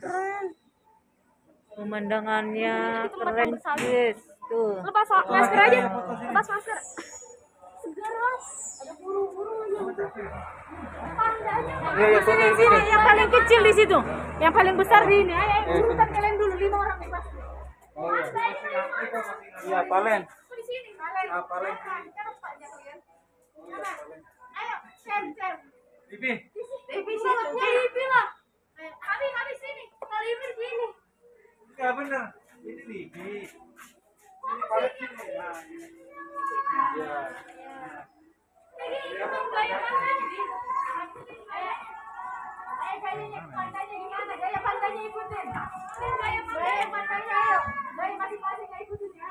keren. Pemandangannya Itu tempat keren guys. Tuh. Lepas masker aja. Lepas masker. Segar mas. Ada buru-buru. Iya, iya, yang sini. Yang paling kecil di situ. Yang paling besar di ini. Ayo, ayo, urutan kalian dulu lima orang nih. Oh, iya. Iya, palen. Di sini. Ah? Ayo, share, share lah. Ayo, Kami, kami sini. Kali ini sini. Enggak benar. Ini Bibi. Ini palen sini. Nah, ini. Gayanya pantainya gimana? Gaya pantainya ikutin. Gaya pantainya ayo. Gaya masing-masing ikutin ya.